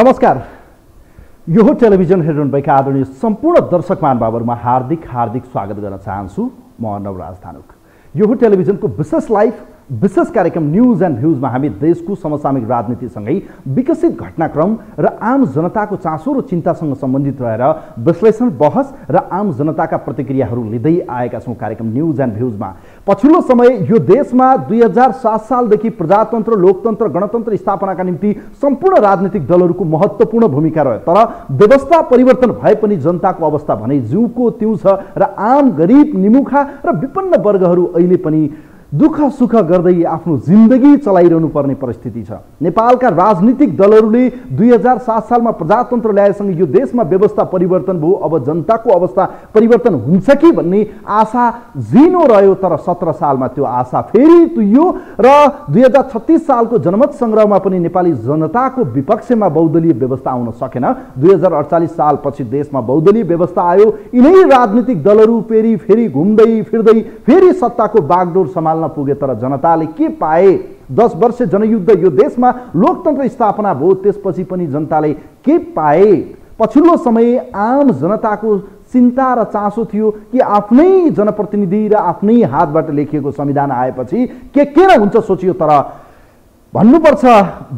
नमस्कार। यो टेलिभिजन हेरिरहनुभएका आदरणीय सम्पूर्ण दर्शक महानुभावहरूमा हार्दिक हार्दिक स्वागत गर्न चाहन्छु। म नवराज धानुक। यो टेलिभिजनको विशेष लाइभ विशेष कार्यक्रम न्युज एन्ड भ्युजमा हामी देशको समसामयिक राजनीतिसँगै विकसित घटनाक्रम र आम जनताको चासो र चिन्तासँग सम्बन्धित रहेर विश्लेषण बहस र आम जनताका प्रतिक्रियाहरू लिँदै आएका छौँ कार्यक्रम न्युज एन्ड भ्युजमा। पछिल्लो समय यो देशमा दुई हजार सात सालदेखि प्रजातन्त्र लोकतन्त्र गणतन्त्र स्थापनाका निम्ति सम्पूर्ण राजनीतिक दलहरूको महत्त्वपूर्ण भूमिका रह्यो। तर व्यवस्था परिवर्तन भए पनि जनताको अवस्था भने जिउको त्यौँ छ र आम गरिब निमुखा र विपन्न वर्गहरू अहिले पनि दुःख सुख गर्दै आफ्नो जिन्दगी चलाइरहनु पर्ने परिस्थिति छ। नेपालका राजनीतिक दलहरूले दुई हजार सात सालमा प्रजातन्त्र ल्याएसँग यो देशमा व्यवस्था परिवर्तन भयो अब जनताको अवस्था परिवर्तन हुन्छ कि भन्ने आशा जिनो रह्यो तर सत्र सालमा त्यो आशा फेरि तुइयो र दुई हजार छत्तिस सालको जनमत सङ्ग्रहमा पनि नेपाली जनताको विपक्षमा बहुदलीय व्यवस्था आउन सकेन। दुई हजार अडचालिस सालपछि देशमा बहुदलीय व्यवस्था आयो। यिनै राजनीतिक दलहरू फेरि फेरि घुम्दै फिर्दै फेरि सत्ताको बागडोर सम्हाल्न सम्हाल्न पुगे तर जनताले के पाए? दस वर्ष जनयुद्ध यो देशमा लोकतन्त्र स्थापना भयो त्यसपछि पनि जनताले के पाए? पछिल्लो समय आम जनताको चिन्ता र चासो थियो कि आफ्नै जनप्रतिनिधि र आफ्नै हातबाट लेखिएको संविधान आएपछि के के र हुन्छ सोचियो तर भन्नुपर्छ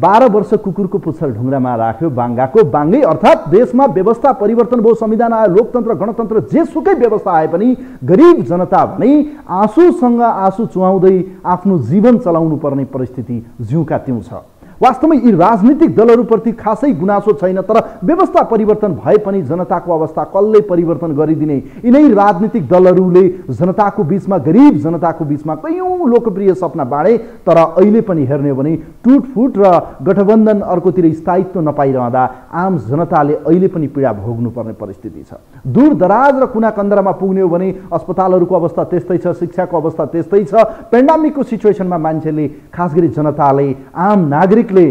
बाह्र वर्ष कुकुरको पुच्छर ढुङ्गामा राख्यो बाङ्गाको बाङ्गै अर्थात् देशमा व्यवस्था परिवर्तन भयो संविधान आयो लोकतन्त्र गणतन्त्र जेसुकै व्यवस्था आए पनि गरिब जनता भने आँसुसँग आँसु चुहाउँदै आफ्नो जीवन चलाउनु पर्ने परिस्थिति जिउका त्यौँ छ वास्तवमै यी राजनीतिक दलहरूप्रति खासै गुनासो छैन तर व्यवस्था परिवर्तन भए पनि जनताको अवस्था कसले परिवर्तन गरिदिने? यिनै राजनीतिक दलहरूले जनताको बिचमा गरिब जनताको बिचमा कैयौँ लोकप्रिय सपना बाँडे तर अहिले पनि हेर्ने हो भने टुटफुट र गठबन्धन अर्कोतिर स्थायित्व नपाइरहँदा आम जनताले अहिले पनि पीडा भोग्नुपर्ने परिस्थिति छ। दूर दराज र कुना कन्दरामा पुग्ने हो भने अस्पतालहरूको अवस्था त्यस्तै छ शिक्षाको अवस्था त्यस्तै छ पेन्डामिकको सिचुएसनमा मान्छेले खास गरी जनताले आम नागरिकले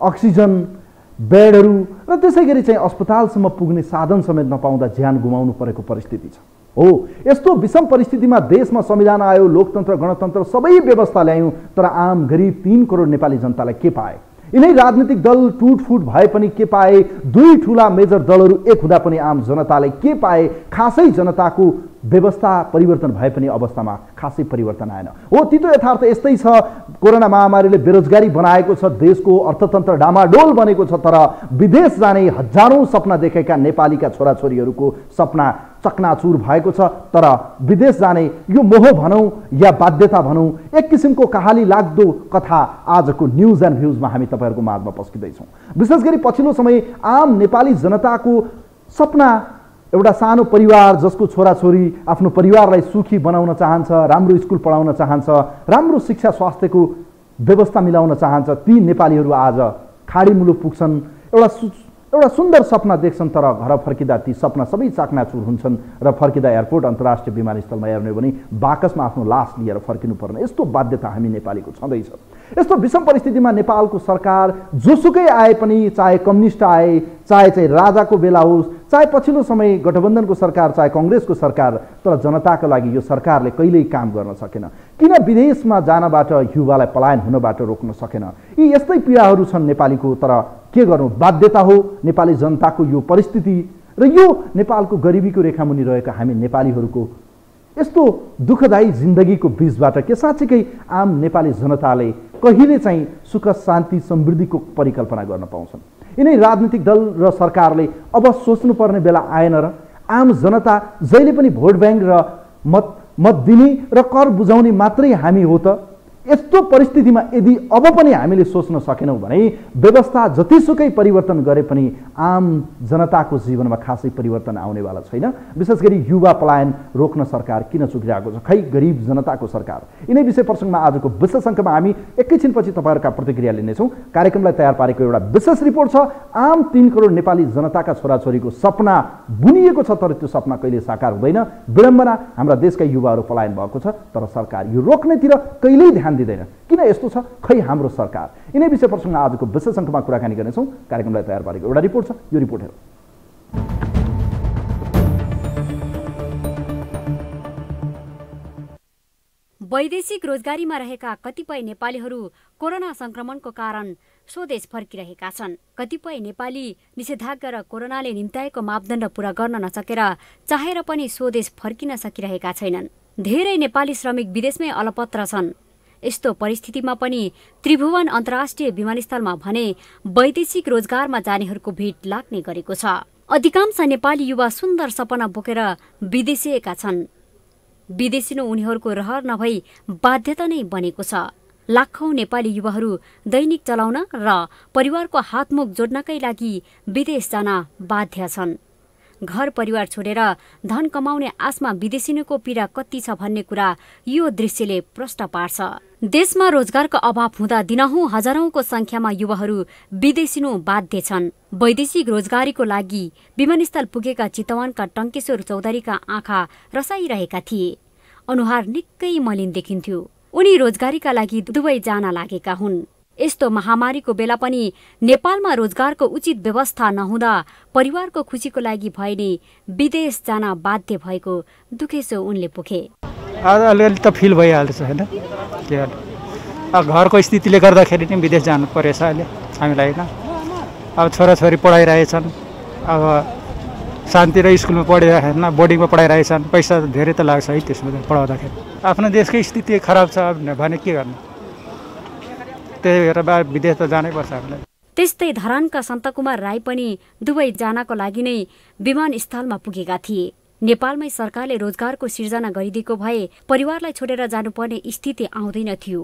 अक्सिजन बेडहरू र त्यसै गरी चाहिँ अस्पतालसम्म पुग्ने साधन समेत नपाउँदा ज्यान गुमाउनु परेको परिस्थिति छ। हो यस्तो विषम परिस्थितिमा देशमा संविधान आयो लोकतन्त्र गणतन्त्र सबै व्यवस्था ल्यायौँ तर आम गरिब तिन करोड नेपाली जनतालाई के पाए? यिनै राजनीतिक दल टुटफुट भए पनि के पाए? दुई ठुला मेजर दलहरू एक हुँदा पनि आम जनताले के पाए? खासै जनताको व्यवस्था परिवर्तन भए पनि अवस्थामा खासै परिवर्तन आएन। हो तितो यथार्थ यस्तै छ। कोरोना महामारीले बेरोजगारी बनाएको छ देशको अर्थतन्त्र डामाडोल बनेको छ तर विदेश जाने हजारौँ सपना देखेका नेपालीका छोराछोरीहरूको सपना चकनाचुर भएको छ तर विदेश जाने यो मोह भनौँ या बाध्यता भनौँ एक किसिमको कहाली लाग्दो कथा आजको न्युज एन्ड भ्युजमा हामी तपाईँहरूको माझमा पस्किँदैछौँ। विशेष गरी पछिल्लो समय आम नेपाली जनताको सपना एउटा सानो परिवार जसको छोराछोरी आफ्नो परिवारलाई सुखी बनाउन चाहन्छ राम्रो स्कुल पढाउन चाहन्छ राम्रो शिक्षा स्वास्थ्यको व्यवस्था मिलाउन चाहन्छ ती नेपालीहरू आज खाडी मुलुक पुग्छन्। एउटा एउटा सुन्दर सपना देख्छन् तर घर फर्किँदा ती सपना सबै चाकनाचुर हुन्छन्। र फर्किँदा एयरपोर्ट अन्तर्राष्ट्रिय विमानस्थलमा हेर्ने भने बाकसमा आफ्नो लास लिएर फर्किनु पर्ने। यस्तो बाध्यता हामी नेपालीको छँदैछ। यस्तो विषम परिस्थितिमा नेपालको सरकार जोसुकै आए पनि चाहे कम्युनिस्ट आए चाहे चाहिँ राजाको बेला होस् चाहे पछिल्लो समय गठबन्धनको सरकार चाहे कङ्ग्रेसको सरकार तर जनताको लागि यो सरकारले कहिल्यै काम गर्न सकेन। किन विदेशमा जानबाट युवालाई पलायन हुनबाट रोक्न सकेन? यी यस्तै पीडाहरू छन् नेपालीको तर के गर्नु? बाध्यता हो नेपाली जनताको यो परिस्थिति र यो नेपालको गरिबीको रेखामुनि रहेका हामी नेपालीहरूको यस्तो दुःखदायी जिन्दगीको बिचबाट के साँच्चीकै आम नेपाली जनताले कहिले चाहिँ सुख शान्ति समृद्धिको परिकल्पना गर्न पाउँछन्? यिनै राजनीतिक दल र सरकारले अब सोच्नुपर्ने बेला आएन र आम जनता जहिले पनि भोट ब्याङ्क र मत मत दिने र कर बुझाउने मात्रै हामी हो त? यस्तो परिस्थितिमा यदि अब पनि हामीले सोच्न सकेनौँ भने व्यवस्था जतिसुकै परिवर्तन गरे पनि आम जनताको जीवनमा खासै परिवर्तन आउनेवाला छैन। विशेष गरी युवा पलायन रोक्न सरकार किन चुकिरहेको छ? खै गरिब जनताको सरकार? यिनै विषय प्रसङ्गमा आजको विशेष अङ्कमा हामी एकैछिनपछि तपाईँहरूका प्रतिक्रिया लिनेछौँ। कार्यक्रमलाई तयार पारेको एउटा विशेष रिपोर्ट छ। आम तिन करोड नेपाली जनताका छोराछोरीको सपना बुनिएको छ तर त्यो सपना कहिले साकार हुँदैन। विडम्बना हाम्रा देशका युवाहरू पलायन भएको छ तर सरकार यो रोक्नेतिर कहिल्यै ध्यान ध्यान दिँदैन। किन यस्तो छ? खै हाम्रो सरकार? यिनै विषय प्रसङ्ग आजको विशेष अङ्कमा कुराकानी गर्नेछौँ। कार्यक्रमलाई तयार पारेको एउटा रिपोर्ट छ। यो रिपोर्ट हेरौँ। वैदेशिक रोजगारीमा रहेका कतिपय नेपालीहरू कोरोना संक्रमणको कारण स्वदेश फर्किरहेका छन्। कतिपय नेपाली निषेधाज्ञा र कोरोनाले निम्ताएको मापदण्ड पूरा गर्न नसकेर चाहेर पनि स्वदेश फर्किन सकिरहेका छैनन्। धेरै नेपाली श्रमिक विदेशमै अलपत्र छन्। यस्तो परिस्थितिमा पनि त्रिभुवन अन्तर्राष्ट्रिय विमानस्थलमा भने वैदेशिक रोजगारमा जानेहरूको भिड लाग्ने गरेको छ। अधिकांश नेपाली युवा सुन्दर सपना बोकेर विदेशिएका छन्। विदेशिनु उनीहरूको रहर नभई बाध्यता नै बनेको छ। लाखौं नेपाली युवाहरू दैनिक चलाउन र परिवारको हातमुख जोड्नकै लागि विदेश जान बाध्य छन्। घर परिवार छोडेर धन कमाउने आशमा विदेशिनुको पीडा कति छ भन्ने कुरा यो दृश्यले प्रश्न पार्छ। देशमा रोजगारको अभाव हुँदा दिनहुँ हजारौंको संख्यामा युवाहरू विदेशिनु बाध्य छन्। वैदेशिक रोजगारीको लागि विमानस्थल पुगेका चितवनका टङ्केश्वर चौधरीका आँखा रसाइरहेका थिए। अनुहार निकै मलिन देखिन्थ्यो। उनी रोजगारीका लागि दुवै जान लागेका हुन्। यस्तो महामारीको बेला पनि नेपालमा रोजगारको उचित व्यवस्था नहुँदा परिवारको खुसीको लागि भए नि विदेश जान बाध्य भएको दुखेसो उनले पुखे अलिअलि त फिल भइहाल्छ होइन? घरको स्थितिले गर्दाखेरि नै विदेश जानु परेछ अहिले हामीलाई होइन? अब छोराछोरी पढाइरहेछन् अब शान्ति र स्कुलमा पढिरहेन बोर्डिङमा पढाइरहेछन् पैसा धेरै त लाग्छ है त्यसमा पढाउँदाखेरि। आफ्नो देशकै स्थिति खराब छ भने के गर्नु? त्यही भएर बा विदेश त जानै पर्छ हामीलाई। त्यस्तै धरानका सन्तकुमार राई पनि दुवै जानको लागि नै विमानस्थलमा पुगेका थिए। नेपालमै सरकारले रोजगारको सिर्जना गरिदिएको भए परिवारलाई छोडेर जानुपर्ने स्थिति आउँदैन थियो।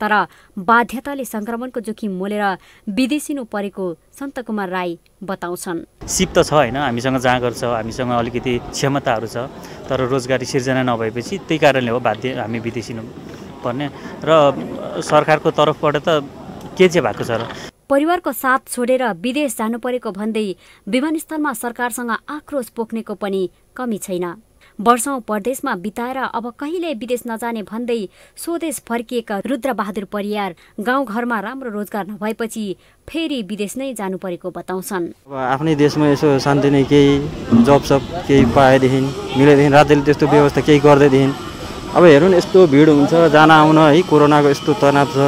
तर बाध्यताले संक्रमणको जोखिम मोलेर विदेशिनु परेको सन्त कुमार राई बताउँछन्। सिप त छ होइन हामीसँग जाँगर छ हामीसँग अलिकति क्षमताहरू छ तर रोजगारी सिर्जना नभएपछि त्यही कारणले हो बाध्य हामी विदेशिनु। पर्ने। र सरकारको तर्फबाट त के चाहिँ भएको छ र? परिवारको साथ छोडेर विदेश जानु परेको भन्दै विमानस्थलमा सरकारसँग आक्रोश पोख्नेको पनि कमी छैन। वर्षौं परदेशमा बिताएर अब कहिले विदेश नजाने भन्दै स्वदेश फर्किएका रुद्रबहादुर परियार गाउँघरमा राम्रो रोजगार नभएपछि फेरि विदेश नै जानु परेको बताउँछन्। अब आफ्नै देशमा यसो शान्ति नै केही जब सब केही पाएदेखि मिलेदेखि राज्यले त्यस्तो व्यवस्था केही गर्दैदेखि अब हेरौँ यस्तो भिड हुन्छ जान आउन है कोरोनाको यस्तो तनाव छ।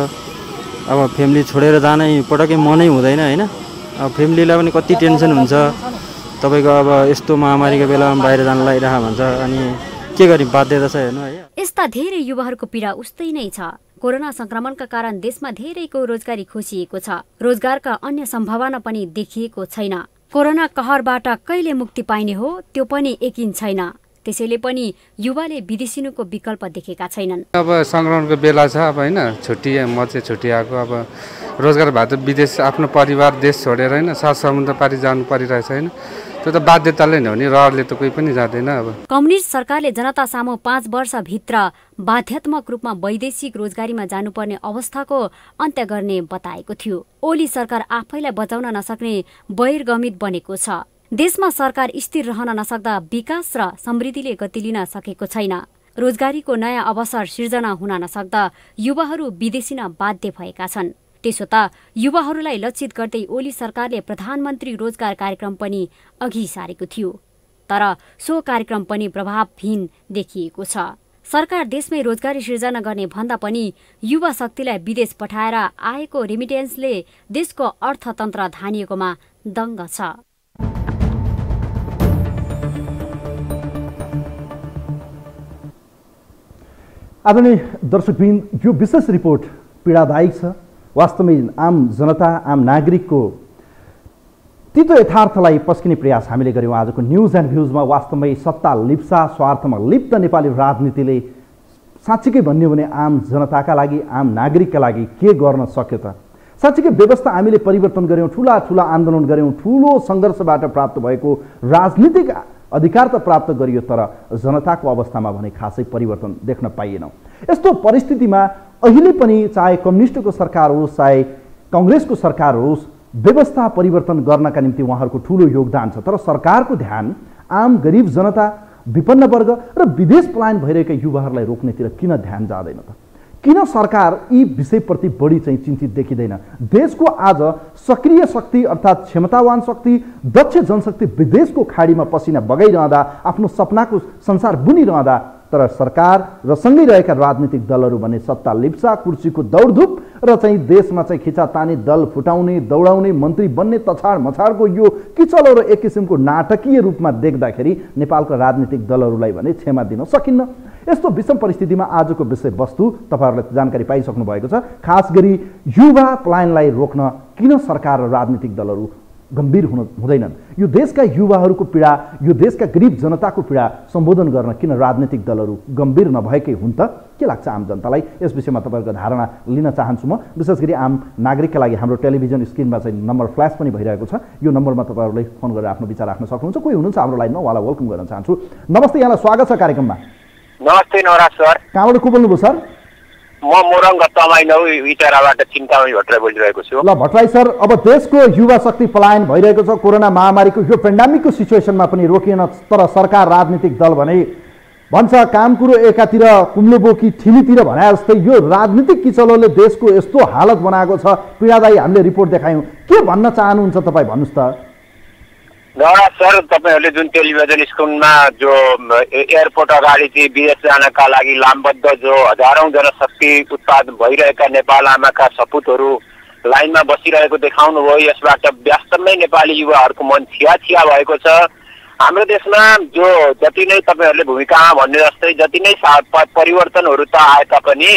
अब फ्यामिली छोडेर जानै पटक्कै मनै हुँदैन होइन? अब फ्यामिलीलाई पनि कति टेन्सन हुन्छ। तपाईँको अब यस्तो महामारीको बेलामा बाहिर जान लागिरह भन्छ अनि के गर्ने बाध्यता छ हेर्नु है? यस्ता धेरै युवाहरूको पीडा उस्तै नै छ। कोरोना संक्रमणका कारण देशमा धेरैको रोजगारी खोसिएको छ। रोजगारका अन्य सम्भावना पनि देखिएको छैन। कोरोना कहरबाट कहिले मुक्ति पाइने हो त्यो पनि यकिन छैन। त्यसैले पनि युवाले विदेशिनुको विकल्प देखेका छैनन्। अब सङ्क्रमणको बेला छ अब होइन छुट्टी म चाहिँ छुट्टी आएको अब रोजगार भए त विदेश आफ्नो परिवार देश छोडेर होइन सात समुद्र पारि जानु परिरहेछ होइन। त्यो त बाध्यताले नै हो नि रहरले त कोही पनि जाँदैन अब। कम्युनिस्ट सरकारले जनता सामु पाँच वर्षभित्र बाध्यात्मक रूपमा वैदेशिक रोजगारीमा जानुपर्ने अवस्थाको अन्त्य गर्ने बताएको थियो। ओली सरकार आफैलाई बचाउन नसक्ने बहिर्गमित बनेको छ। देशमा सरकार स्थिर रहन नसक्दा विकास र समृद्धिले गति लिन सकेको छैन। रोजगारीको नयाँ अवसर सिर्जना हुन नसक्दा युवाहरू विदेशिन बाध्य भएका छन्। त्यसो त युवाहरूलाई लक्षित गर्दै ओली सरकारले प्रधानमन्त्री रोजगार कार्यक्रम पनि अघि सारेको थियो। तर सो कार्यक्रम पनि प्रभावहीन देखिएको छ। सरकार देशमै रोजगारी सिर्जना गर्ने भन्दा पनि युवा शक्तिलाई विदेश पठाएर आएको रेमिटेन्सले देशको अर्थतन्त्र धानिएकोमा दङ्ग छ। आदरणीय दर्शकबिन यो विशेष रिपोर्ट पीडादायक छ। वास्तवमै आम जनता आम नागरिकको तितो यथार्थलाई पस्किने प्रयास हामीले गऱ्यौँ आजको न्युज एन्ड भ्युजमा। वास्तवमै सत्ता लिप्सा स्वार्थमा लिप्त नेपाली राजनीतिले साँच्चीकै भन्यो भने आम जनताका लागि आम नागरिकका लागि के गर्न सक्यो त? साँच्चीकै व्यवस्था हामीले परिवर्तन गऱ्यौँ ठुला ठुला आन्दोलन गऱ्यौँ ठुलो सङ्घर्षबाट प्राप्त भएको राजनीतिक अधिकार त प्राप्त गरियो तर जनताको अवस्थामा भने खासै परिवर्तन देख्न पाइएन। यस्तो परिस्थितिमा अहिले पनि चाहे कम्युनिस्टको सरकार होस् चाहे कङ्ग्रेसको सरकार होस् व्यवस्था परिवर्तन गर्नका निम्ति उहाँहरूको ठुलो योगदान छ। तर सरकारको ध्यान आम गरिब जनता विपन्न वर्ग र विदेश पलायन भइरहेका युवाहरूलाई रोक्नेतिर किन ध्यान जाँदैन त? किन सरकार यी विषयप्रति बढी चाहिँ चिन्तित देखिँदैन? देशको आज सक्रिय शक्ति अर्थात् क्षमतावान शक्ति दक्ष जनशक्ति विदेशको खाडीमा पसिना बगाइरहँदा आफ्नो सपनाको संसार बुनिरहँदा तर सरकार र सँगै रहेका राजनीतिक दलहरू भने सत्ता लिप्सा कुर्सीको दौडधुप र चाहिँ देशमा चाहिँ खिचातानी दल फुटाउने दौडाउने मन्त्री बन्ने तछाड मछाडको यो किचलो र एक किसिमको नाटकीय रूपमा देख्दाखेरि नेपालका राजनीतिक दलहरूलाई भने क्षमा दिन सकिन्न। यस्तो विषम परिस्थितिमा आजको विषयवस्तु तपाईँहरूलाई जानकारी पाइसक्नु भएको छ। खास गरी युवा पलायनलाई रोक्न किन सरकार र राजनीतिक दलहरू गम्भीर हुन हुँदैनन्? यो देशका युवाहरूको पीडा यो देशका गरिब जनताको पीडा सम्बोधन गर्न किन राजनीतिक दलहरू गम्भीर नभएकै हुन् त? के लाग्छ आम जनतालाई? यस विषयमा तपाईँहरूको धारणा लिन चाहन्छु म। विशेष गरी आम नागरिकका लागि हाम्रो टेलिभिजन स्क्रिनमा चाहिँ नम्बर फ्ल्यास पनि भइरहेको छ। यो नम्बरमा तपाईँहरूले फोन गरेर आफ्नो विचार राख्न सक्नुहुन्छ। कोही हुनुहुन्छ? हाम्रो लाइनमा उहाँलाई वेलकम गर्न चाहन्छु। नमस्ते यहाँलाई स्वागत छ कार्यक्रममा। नमस्ते नवराज सर। कहाँबाट को बोल्नुभयो सर? म मोरङ तमाइनौ इटाराबाट चिन्तामणि भट्टराई बोलिरहेको छु। ल भट्टराई सर अब देशको युवा शक्ति पलायन भइरहेको छ कोरोना महामारीको यो पेन्डामिकको सिचुएसनमा पनि रोकिएन तर सरकार राजनीतिक दल भने भन्छ काम कुरो एकातिर कुम्लो बोकी ठिलीतिर भने जस्तै यो राजनीतिक किचलोले देशको यस्तो हालत बनाएको छ। पीडादायी हामीले रिपोर्ट देखायौँ। के भन्न चाहनुहुन्छ तपाईँ भन्नुहोस् त। नवराज सर तपाईँहरूले जुन टेलिभिजन स्क्रिनमा जो एयरपोर्ट अगाडि चाहिँ विदेश जानका लागि लामबद्ध जो हजारौँ जनशक्ति उत्पादन भइरहेका नेपाल आमाका सपुतहरू लाइनमा बसिरहेको देखाउनु भयो यसबाट वास्तवमै नेपाली युवाहरूको मन छिया छिया भएको छ। हाम्रो देशमा जो जति नै तपाईँहरूले भूमिकामा भन्ने जस्तै जति नै परिवर्तनहरू त आए तापनि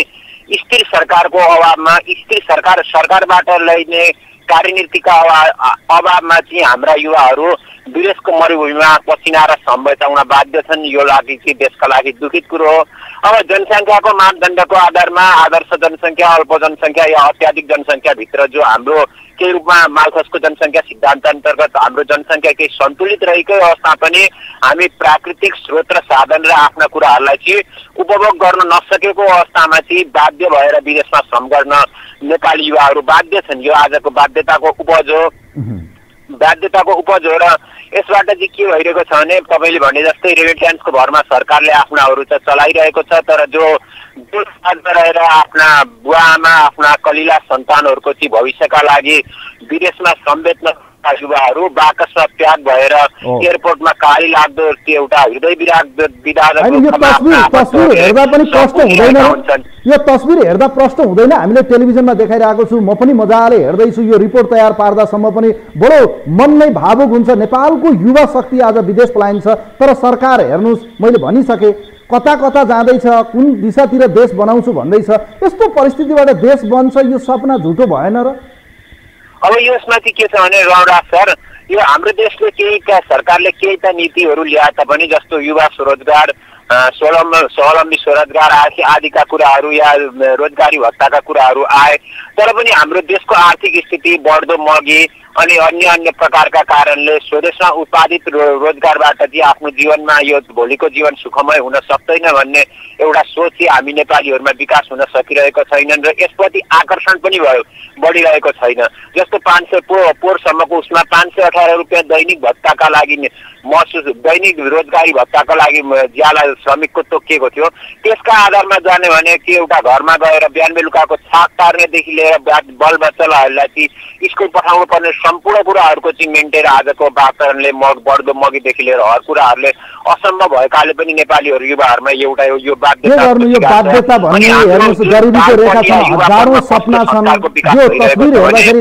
स्थिर सरकारको अभावमा स्थिर सरकार सरकारबाट ल्याइने कार्यनीतिका अभा- अभावमा चाहिँ हाम्रा युवाहरू विदेशको मरुभूमिमा पसिना र सम बचाउन बाध्य छन्। यो लागि चाहिँ देशका लागि दुखित कुरो हो। अब जनसङ्ख्याको मापदण्डको आधारमा आदर्श जनसङ्ख्या अल्प जनसङ्ख्या या अत्याधिक जनसङ्ख्याभित्र जो हाम्रो केही रूपमा मालखसको जनसङ्ख्या सिद्धान्त अन्तर्गत हाम्रो जनसङ्ख्या केही सन्तुलित रहेकै अवस्था पनि हामी प्राकृतिक स्रोत र साधन र आफ्ना कुराहरूलाई चाहिँ उपभोग गर्न नसकेको अवस्थामा चाहिँ बाध्य भएर विदेशमा श्रम गर्न नेपाली युवाहरू बाध्य छन्। यो आजको बाध्यताको उपज हो। बाध्यताको उपज हो र यसबाट चाहिँ के भइरहेको छ भने तपाईँले भने जस्तै रेमिट्यान्सको भरमा सरकारले आफ्नाहरू त चलाइरहेको छ तर जो जो रहेर आफ्ना बुवा आमा आफ्ना कलिला सन्तानहरूको चाहिँ भविष्यका लागि विदेशमा सम्वेदन युवाहरू बाकसमा प्याक भएर। एयरपोर्टमा काली लाग्दो त्यो एउटा हृदय विराग यो तस्बिर हेर्दा प्रश्न हुँदैन। हामीले टेलिभिजनमा देखाइरहेको छु। म पनि मजाले हेर्दैछु। यो रिपोर्ट तयार पार्दासम्म पनि बडो मन नै भावुक हुन्छ। नेपालको युवा शक्ति आज विदेश पलायन छ तर सरकार हेर्नुहोस् मैले भनिसकेँ कता कता जाँदैछ कुन दिशातिर देश बनाउँछु भन्दैछ यस्तो परिस्थितिबाट देश बन्छ यो सपना झुटो भएन र। अब यसमा चाहिँ के छ भने रौरा सर यो हाम्रो देशले केही सरकारले केही त नीतिहरू ल्याए तापनि जस्तो युवा स्वरोजगार अ, स्वावलम्बी स्वरोजगार आदि आदिका कुराहरू या रोजगारी भत्ताका कुराहरू आए तर पनि हाम्रो देशको आर्थिक स्थिति बढ्दो महँगी अनि अन्य अन्य प्रकारका कारणले स्वदेशमा उत्पादित रो, रोजगारबाट चाहिँ आफ्नो जीवनमा यो भोलिको जीवन सुखमय हुन सक्दैन भन्ने एउटा सोच चाहिँ हामी नेपालीहरूमा विकास हुन सकिरहेको छैनन् र यसप्रति आकर्षण पनि भयो बढिरहेको छैन। जस्तो पाँच सय पो पोहोरसम्मको उसमा पाँच सय अठार रुपियाँ दैनिक भत्ताका लागि महसुस दैनिक रोजगारी भत्ताका लागि ज्याला श्रमिकको तोकिएको थियो। त्यसका आधारमा जाने भने कि एउटा घरमा गएर बिहान बेलुकाको छाक तार्नेदेखि लिएर बल बच्चाहरूलाई चाहिँ स्कुल पठाउनु पर्ने सम्पूर्ण कुराहरूको चाहिँ मेन्टेन आजको वातावरणले मग बढ्दो मगीदेखि लिएर हर कुराहरूले असम्भव भएकाले पनि नेपालीहरू युवाहरूमा एउटा यो- बाध्यता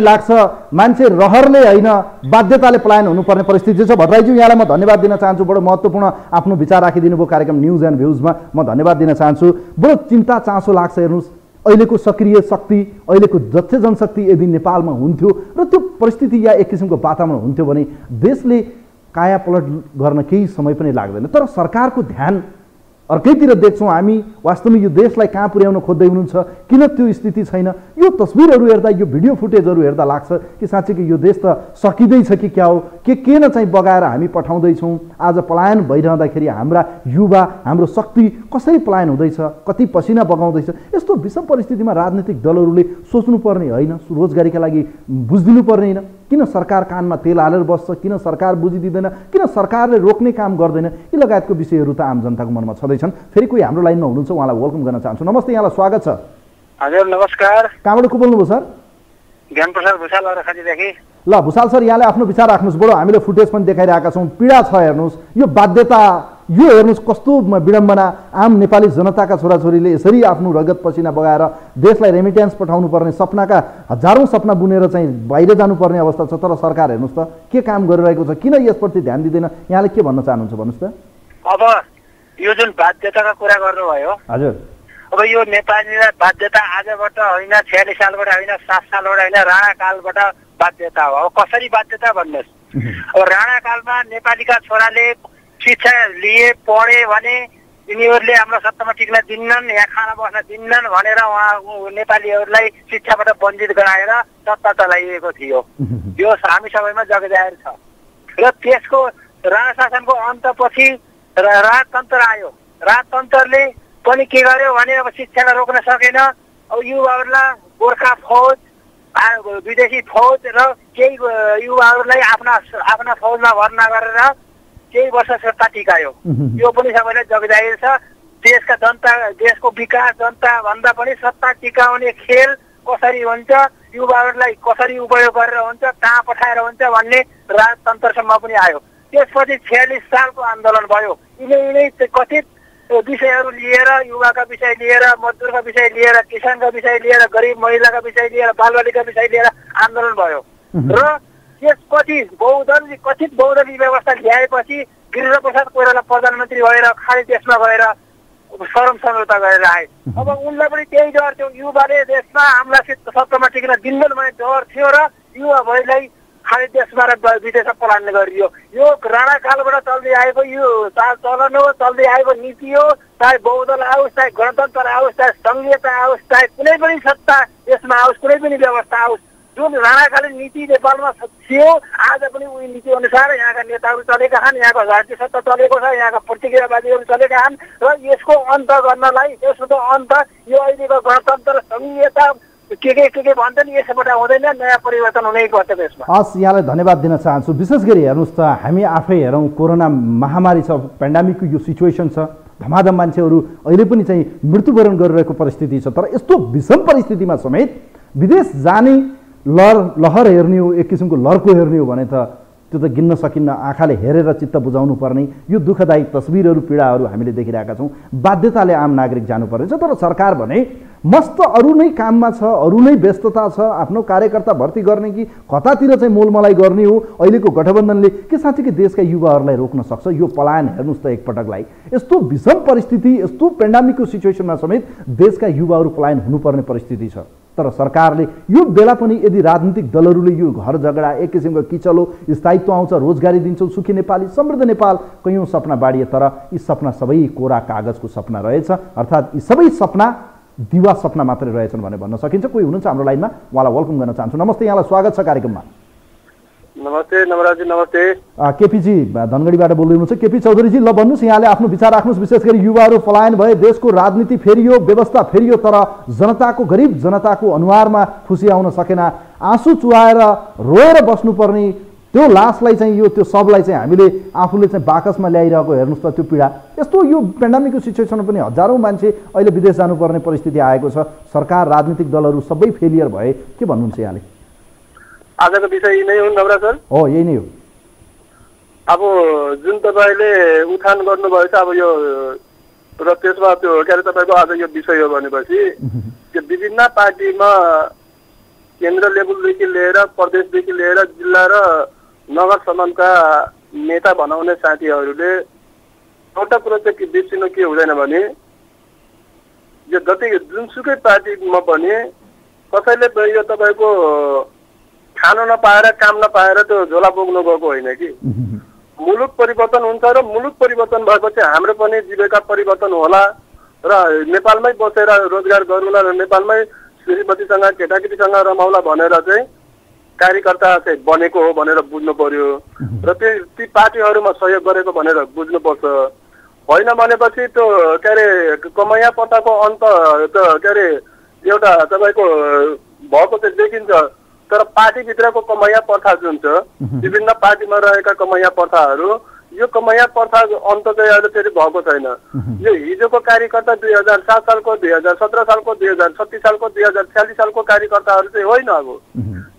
लाग्छ मान्छे रहरले होइन बाध्यताले पलायन हुनुपर्ने परिस्थिति छ। भद्राईज्यू यहाँलाई म धन्यवाद दिन चाहन्छु। बडो महत्त्वपूर्ण आफ्नो विचार राखिदिनु भयो कार्यक्रम न्युज एन्ड भ्युजमा म धन्यवाद दिन चाहन्छु। बडो चिन्ता चासो लाग्छ हेर्नुहोस्। अहिलेको सक्रिय शक्ति अहिलेको जथे जनशक्ति यदि नेपालमा हुन्थ्यो र त्यो परिस्थिति या एक किसिमको वातावरण हुन्थ्यो भने देशले काया पलट गर्न केही समय पनि लाग्दैन। तर सरकारको ध्यान अर्कैतिर देख्छौँ हामी वास्तवमा यो देशलाई कहाँ पुर्याउन खोज्दै हुनुहुन्छ किन त्यो स्थिति छैन? यो तस्बिरहरू हेर्दा यो भिडियो फुटेजहरू हेर्दा लाग्छ कि साँच्चै कि यो देश त सकिँदैछ कि क्या हो? के के न चाहिँ बगाएर हामी पठाउँदैछौँ? आज पलायन भइरहँदाखेरि हाम्रा युवा हाम्रो शक्ति कसरी पलायन हुँदैछ? कति पसिना बगाउँदैछ? यस्तो विषम परिस्थितिमा राजनीतिक दलहरूले सोच्नुपर्ने होइन रोजगारीका लागि बुझिदिनु पर्ने होइन। किन सरकार कानमा तेल हालेर बस्छ? किन सरकार बुझिदिँदैन? किन सरकारले रोक्ने काम गर्दैन? यी लगायतको विषयहरू त आम जनताको मनमा छँदैछन्। फेरि कोही हाम्रो लाइनमा हुनुहुन्छ उहाँलाई वेलकम गर्न चाहन्छु। नमस्ते यहाँलाई स्वागत छ। हजुर नमस्कार। कहाँबाट को बोल्नुभयो सर? ज्ञान प्रसाद भूषाल अरखाजीदेखि ल भुषाल सर यहाँले आफ्नो विचार राख्नुहोस्। बडो हामीले फुटेज पनि देखाइरहेका छौँ। पीडा छ हेर्नुहोस्। यो बाध्यता यो हेर्नुहोस् कस्तो विडम्बना आम नेपाली जनताका छोराछोरीले यसरी आफ्नो रगत पसिना बगाएर देशलाई रेमिट्यान्स पठाउनु पर्ने सपनाका हजारौँ सपना बुनेर चाहिँ बाहिर जानुपर्ने अवस्था छ। तर सरकार हेर्नुहोस् त के काम गरिरहेको छ? किन यसप्रति ध्यान दिँदैन? यहाँले के भन्न चाहनुहुन्छ भन्नुहोस् त? अब यो जुन बाध्यताका कुरा गर्नुभयो हजुर। अब यो नेपालीलाई बाध्यता आजबाट होइन छ्यालिस सालबाट होइन सात सालबाट होइन राणा कालबाट बाध्यता हो। अब कसरी बाध्यता भन्नुहोस्? अब राणा कालमा नेपालीका छोराले शिक्षा लिए पढे भने यिनीहरूले हाम्रो सत्तामा टिक्न दिन्नन् यहाँ खाना बस्न दिन्नन् भनेर उहाँ नेपालीहरूलाई शिक्षाबाट वञ्चित गराएर सत्ता चलाइएको थियो। यो हामी सबैमा जगजाहेर छ। र त्यसको राणा शासनको अन्तपछि र- राजतन्त्र आयो। राजतन्त्रले पनि के गर्यो भने अब शिक्षालाई रोक्न सकेन। अब युवाहरूलाई गोर्खा फौज विदेशी फौज र केही युवाहरूलाई आफ्ना आफ्ना फौजमा भर्ना गरेर केही वर्ष सत्ता टिकायो यो पनि सबैलाई जगजाहिर छ। देशका जनता देशको विकास जनता भन्दा पनि सत्ता टिकाउने खेल कसरी हुन्छ युवाहरूलाई कसरी उपयोग गरेर हुन्छ कहाँ पठाएर हुन्छ भन्ने राजतन्त्रसम्म पनि आयो। त्यसपछि छ्यालिस सालको आन्दोलन भयो। यिनै यिनै कथित विषयहरू लिएर युवाका विषय लिएर मजदुरका विषय लिएर किसानका विषय लिएर गरिब महिलाका विषय लिएर बालबालिका विषय लिएर आन्दोलन भयो। र त्यसपछि बहुदलीय कथित बहुदलीय व्यवस्था ल्याएपछि गिरिजा प्रसाद कोइराला प्रधानमन्त्री भएर खाली देशमा गएर सरम सम्झौता गरेर आए। अब उनलाई पनि त्यही डर थियो। युवाले देशमा हामीलाई सित- सत्तामा टिक्न। दिन्दैन भन्ने डर थियो र युवा भइलाई खाली देशमा र ब- विदेशमा पलायन गरियो। यो राणा कालबाट चल्दै आएको यो चाल चलन हो चल्दै आएको नीति हो। चाहे बहुदल आओस् चाहे गणतन्त्र आओस् चाहे सङ्घीयता आओस् चाहे कुनै पनि सत्ता यसमा आओस् कुनै पनि व्यवस्था आओस्। जुन राणाकालीन नीति नेपालमा थियो आज पनि उही नीति अनुसार यहाँका नेताहरू चलेका छन् यहाँको राष्ट्रिय सत्ता चलेको छ यहाँका प्रतिक्रियावादीहरू चलेका छन् र यसको अन्त गर्नलाई यसको अन्त यो अहिलेको गणतन्त्र सङ्घीयता के के के के भन्छन् यसबाट हुँदैन नयाँ परिवर्तन हुनै पर्छ देशमा हस् यहाँलाई धन्यवाद दिन चाहन्छु। विशेष गरी हेर्नुहोस् त हामी आफै हेरौँ कोरोना महामारी छ पेन्डामिकको यो सिचुएसन छ धमाधम मान्छेहरू अहिले पनि चाहिँ मृत्युवरण गरिरहेको परिस्थिति छ तर यस्तो विषम परिस्थितिमा समेत विदेश जाने लहर लहर हेर्ने हो एक किसिमको लहरको हेर्ने हो भने त त्यो त गिन्न सकिन्न आँखाले हेरेर चित्त बुझाउनु पर्ने। यो दुःखदायी तस्बिरहरू पीडाहरू हामीले देखिरहेका छौँ। बाध्यताले आम नागरिक जानुपर्नेछ तर सरकार भने मस्त अरू नै काममा छ अरू नै व्यस्तता छ आफ्नो कार्यकर्ता भर्ती गर्ने कि कतातिर चाहिँ मोलमलाइ गर्ने हो? अहिलेको गठबन्धनले के साँच्चीकै देशका युवाहरूलाई रोक्न सक्छ? यो पलायन हेर्नुहोस् त एकपटकलाई। यस्तो विषम परिस्थिति यस्तो पेन्डामिकको सिचुएसनमा समेत देशका युवाहरू पलायन हुनुपर्ने परिस्थिति छ। तर सरकारले यो बेला पनि यदि राजनीतिक दलहरूले यो घर झगडा एक किसिमको किचलो स्थायित्व आउँछ रोजगारी दिन्छौँ सुखी नेपाली समृद्ध नेपाल कैयौँ सपना बाँडिए तर यी सपना सबै कोरा कागजको सपना रहेछ। अर्थात् यी सबै सपना दिवा सपना मात्रै रहेछन् भनेर भन्न सकिन्छ। कोही हुनुहुन्छ हाम्रो लाइनमा? उहाँलाई वेलकम गर्न चाहन्छु। नमस्ते यहाँलाई स्वागत छ कार्यक्रममा। नमस्ते नवराजी नमस्ते। केपीजी धनगढीबाट बोल्दै हुनुहुन्छ केपी चौधरीजी ल भन्नुहोस् यहाँले आफ्नो विचार राख्नुहोस्। विशेष गरी युवाहरू पलायन भए देशको राजनीति फेरियो व्यवस्था फेरियो तर जनताको गरिब जनताको अनुहारमा खुसी आउन सकेन। आँसु चुहाएर रोएर बस्नुपर्ने त्यो लासलाई चाहिँ यो त्यो सबलाई चाहिँ हामीले आफूले चाहिँ बाकसमा ल्याइरहेको हेर्नुहोस् त त्यो पीडा। यस्तो यो पेन्डामिकको सिचुएसनमा पनि हजारौँ मान्छे अहिले विदेश जानुपर्ने परिस्थिति आएको छ। सरकार राजनीतिक दलहरू सबै फेलियर भए के भन्नुहुन्छ यहाँले? आजको विषय नै हो नवरा सर हो यही नै हो। अब जुन तपाईँले उठान गर्नुभएछ अब यो र त्यसमा त्यो के अरे तपाईँको आज यो विषय हो भनेपछि त्यो विभिन्न पार्टीमा केन्द्र लेभलदेखि लिएर प्रदेशदेखि लिएर जिल्ला र नगरसम्मका नेता बनाउने साथीहरूले एउटा कुरो चाहिँ के बिर्सिनु के हुँदैन भने यो जति जुनसुकै पार्टीमा पनि कसैले यो तपाईँको खान नपाएर काम नपाएर त्यो झोला बोक्नु गएको होइन कि? मुलुक परिवर्तन हुन्छ र मुलुक परिवर्तन भएपछि हाम्रो पनि जीविका परिवर्तन होला र नेपालमै बसेर रोजगार गरौँला र नेपालमै श्रीमतीसँग केटाकेटीसँग रमाउला भनेर चाहिँ कार्यकर्ता चाहिँ बनेको हो भनेर बुझ्नु पर्यो र त्यो ती पार्टीहरूमा सहयोग गरेको भनेर बुझ्नुपर्छ। होइन भनेपछि त्यो के अरे कमैया पत्ताको अन्त त के अरे एउटा तपाईँको भएको चाहिँ देखिन्छ। तर पार्टीभित्रको कमैया प्रथा जुन छ विभिन्न पार्टीमा रहेका कमैया प्रथाहरू यो कमैया प्रथा अन्त चाहिँ अहिले फेरि भएको छैन। यो हिजोको कार्यकर्ता दुई हजार सात सालको दुई हजार सत्र सालको दुई हजार छत्तिस सालको दुई हजार छ्यालिस सालको कार्यकर्ताहरू चाहिँ होइन अब।